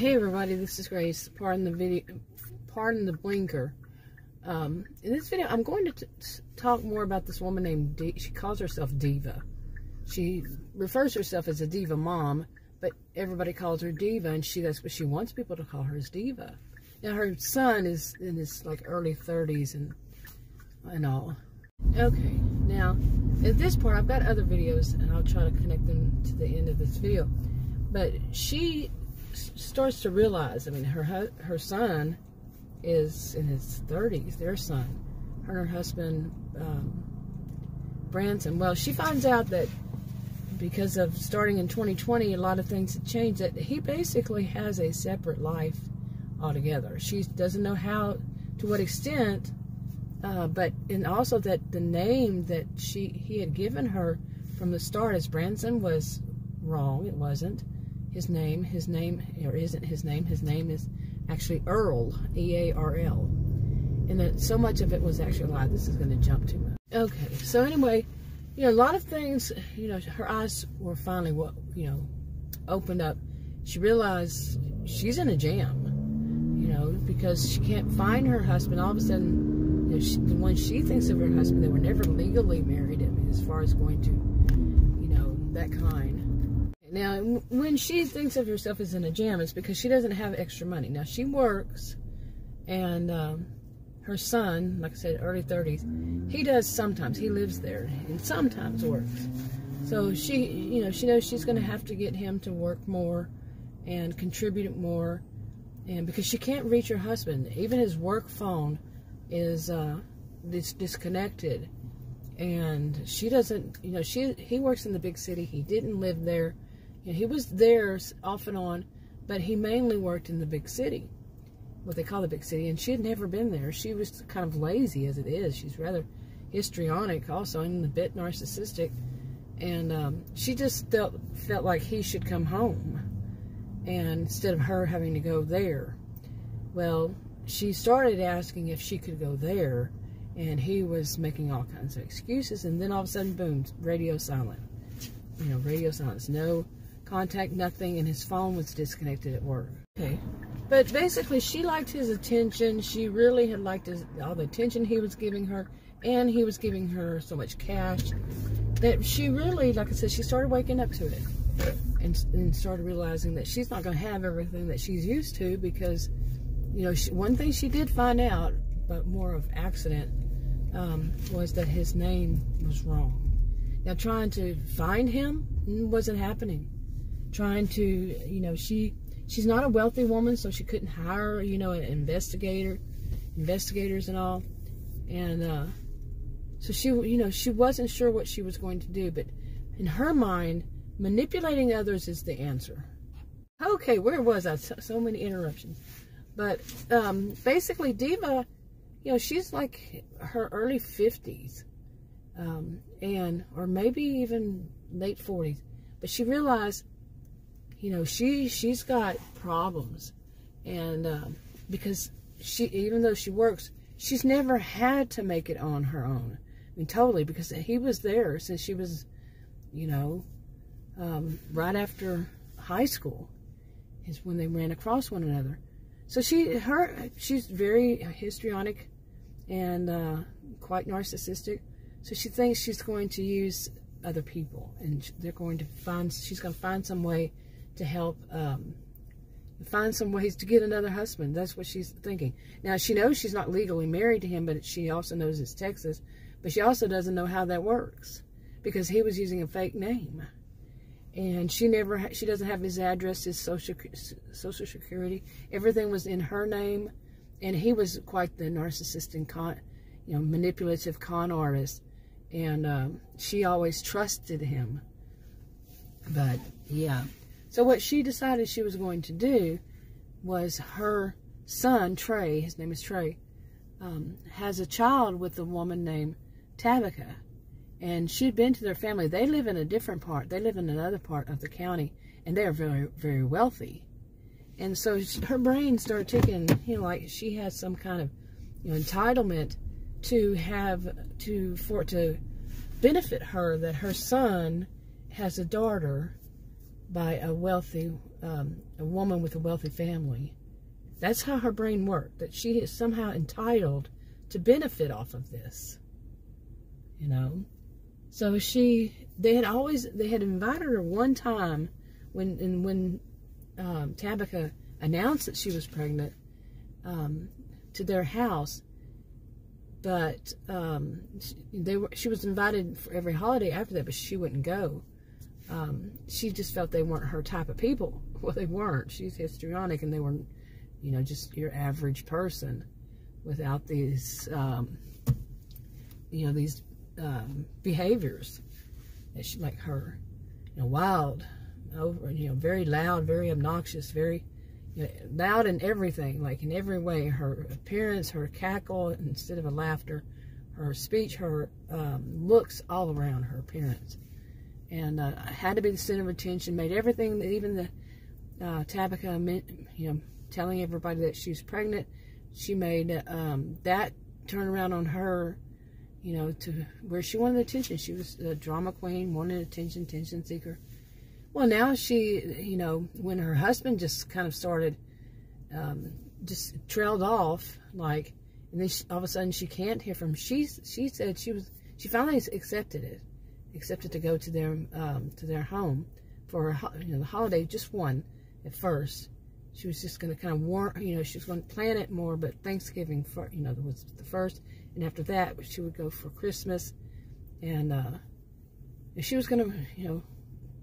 Hey everybody, this is Grace. Pardon the video, pardon the blinker. Um, in this video, I'm going to talk more about this woman named D she calls herself Diva. She refers herself as a diva mom, but everybody calls her Diva, and she that's what she wants people to call her Diva. Now her son is in his like early 30s and and all. Okay, now at this part, I've got other videos, and I'll try to connect them to the end of this video. But she starts to realize, I mean, her her son is in his 30s, their son. Her and her husband, um, Branson. Well, she finds out that because of starting in 2020, a lot of things have changed, that he basically has a separate life altogether. She doesn't know how, to what extent, uh, but and also that the name that she he had given her from the start as Branson was wrong. It wasn't his name. His name, or isn't his name, his name is actually Earl, E-A-R-L. And that so much of it was actually a lie. This is going to jump too much. Okay, so anyway, you know, a lot of things, you know, her eyes were finally, what you know, opened up. She realized she's in a jam, you know, because she can't find her husband. All of a sudden, you know, she, when she thinks of her husband, they were never legally married, I mean, as far as going to, you know, that kind. Now, when she thinks of herself as in a jam, it's because she doesn't have extra money. Now, she works, and um, her son, like I said, early 30s, he does sometimes. He lives there and sometimes works. So she, you know, she knows she's going to have to get him to work more and contribute more. And because she can't reach her husband, even his work phone is uh, dis disconnected. And she doesn't, you know, she he works in the big city. He didn't live there he was there off and on, but he mainly worked in the big city, what they call the big city, and she had never been there. She was kind of lazy as it is. She's rather histrionic also and a bit narcissistic. And um, she just felt, felt like he should come home and instead of her having to go there. Well, she started asking if she could go there, and he was making all kinds of excuses, and then all of a sudden, boom, radio silent. You know, radio silence. No contact, nothing, and his phone was disconnected at work. Okay. But basically, she liked his attention. She really had liked his, all the attention he was giving her, and he was giving her so much cash that she really, like I said, she started waking up to it and, and started realizing that she's not going to have everything that she's used to because, you know, she, one thing she did find out, but more of accident, um, was that his name was wrong. Now, trying to find him wasn't happening trying to, you know, she she's not a wealthy woman, so she couldn't hire, you know, an investigator, investigators and all. And uh, so she, you know, she wasn't sure what she was going to do, but in her mind, manipulating others is the answer. Okay, where was I? So, so many interruptions. But um, basically, Diva, you know, she's like her early 50s, um, and or maybe even late 40s. But she realized you know, she she's got problems, and um, because she even though she works, she's never had to make it on her own. I mean, totally because he was there since she was, you know, um, right after high school is when they ran across one another. So she her she's very histrionic and uh, quite narcissistic. So she thinks she's going to use other people, and they're going to find she's going to find some way to help um, find some ways to get another husband. That's what she's thinking. Now, she knows she's not legally married to him, but she also knows it's Texas. But she also doesn't know how that works because he was using a fake name. And she never, she doesn't have his address, his social, social security. Everything was in her name. And he was quite the narcissistic, con, you know, manipulative con artist. And um, she always trusted him. But, yeah. So what she decided she was going to do was her son, Trey, his name is Trey, um, has a child with a woman named Tabitha. And she'd been to their family. They live in a different part. They live in another part of the county. And they're very, very wealthy. And so her brain started ticking, you know, like she has some kind of you know, entitlement to have, to, for, to benefit her that her son has a daughter by a wealthy, um, a woman with a wealthy family. That's how her brain worked, that she is somehow entitled to benefit off of this. You know? So she, they had always, they had invited her one time when, and when um, Tabitha announced that she was pregnant um, to their house, but um, they were, she was invited for every holiday after that, but she wouldn't go. Um, she just felt they weren't her type of people. Well, they weren't. She's histrionic, and they were, you know, just your average person without these, um, you know, these um, behaviors that she, like her, you know, wild, over, you know, very loud, very obnoxious, very you know, loud in everything, like in every way. Her appearance, her cackle instead of a laughter, her speech, her um, looks, all around her appearance. And uh, had to be the center of attention, made everything, even the uh, Tabitha, you know, telling everybody that she was pregnant, she made um, that turn around on her, you know, to where she wanted attention. She was a drama queen, wanted attention, attention seeker. Well, now she, you know, when her husband just kind of started, um, just trailed off, like, and then she, all of a sudden she can't hear from. She she said she was she finally accepted it, accepted to go to their um, to their home for her, you know the holiday, just one at first. She was just going to kind of warn, you know, she was going to plan it more, but Thanksgiving, for, you know, was the first, and after that, she would go for Christmas, and, uh, and she was going to, you know,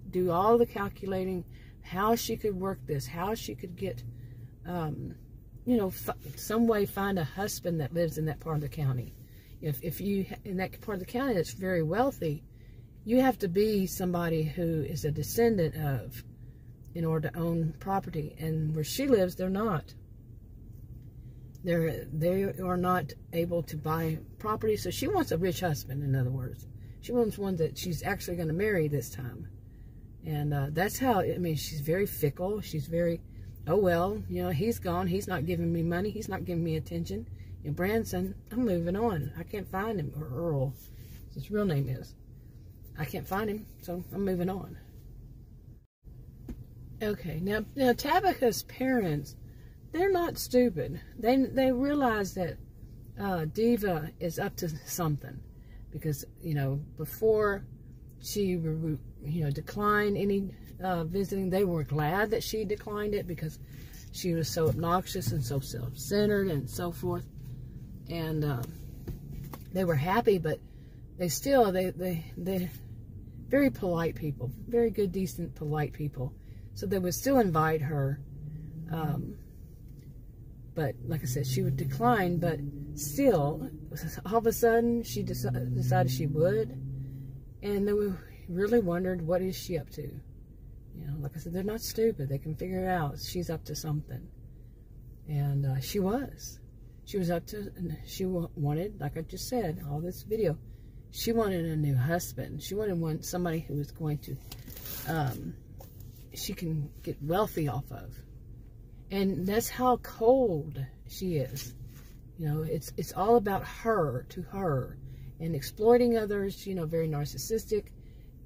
do all the calculating, how she could work this, how she could get, um, you know, some way find a husband that lives in that part of the county. If, if you, in that part of the county that's very wealthy, you have to be somebody who is a descendant of, in order to own property. And where she lives, they're not. They're, they are not able to buy property. So she wants a rich husband, in other words. She wants one that she's actually going to marry this time. And uh, that's how, I mean, she's very fickle. She's very, oh, well, you know, he's gone. He's not giving me money. He's not giving me attention. And Branson, I'm moving on. I can't find him, or Earl, his real name is. I can't find him, so I'm moving on. Okay, now, now Tabitha's parents, they're not stupid. They, they realize that uh, Diva is up to something. Because, you know, before she you know, decline any uh, visiting. They were glad that she declined it because she was so obnoxious and so self-centered and so forth. And um, they were happy, but they still, they, they, they, very polite people, very good, decent, polite people. So they would still invite her. Um, but like I said, she would decline, but still, all of a sudden, she decided she would. And then we really wondered, what is she up to? You know, like I said, they're not stupid. They can figure it out she's up to something. And uh, she was. She was up to, and she wanted, like I just said, all this video, she wanted a new husband. She wanted one, somebody who was going to, um, she can get wealthy off of. And that's how cold she is. You know, it's it's all about her to her and exploiting others, you know, very narcissistic,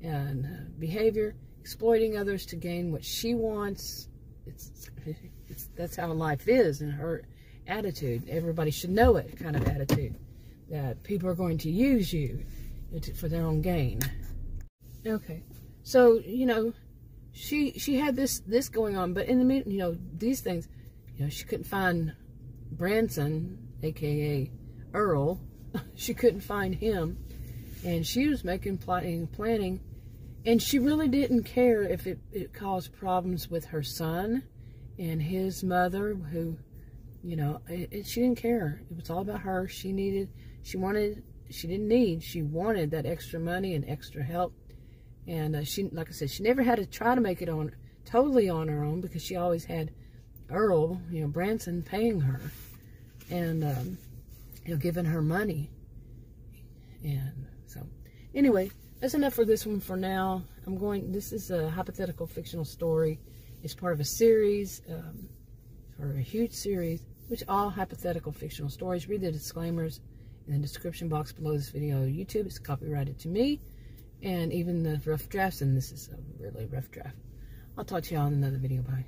and uh, behavior, exploiting others to gain what she wants. It's, it's that's how life is in her attitude. Everybody should know it kind of attitude that people are going to use you for their own gain. Okay, so you know, she she had this this going on, but in the mean, you know, these things, you know, she couldn't find Branson, aka Earl. she couldn't find him, and she was making planning planning and she really didn't care if it, it caused problems with her son and his mother, who, you know, it, it, she didn't care. It was all about her. She needed, she wanted, she didn't need, she wanted that extra money and extra help. And uh, she, like I said, she never had to try to make it on totally on her own because she always had Earl, you know, Branson paying her and, um, you know, giving her money. And so, anyway, that's enough for this one for now. I'm going, this is a hypothetical fictional story. It's part of a series, um, or a huge series, which all hypothetical fictional stories. Read the disclaimers in the description box below this video. YouTube is copyrighted to me, and even the rough drafts, and this is a really rough draft, I'll talk to y'all in another video. Bye.